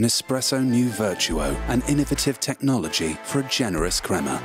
Nespresso New Virtuo: an innovative technology for a generous crema.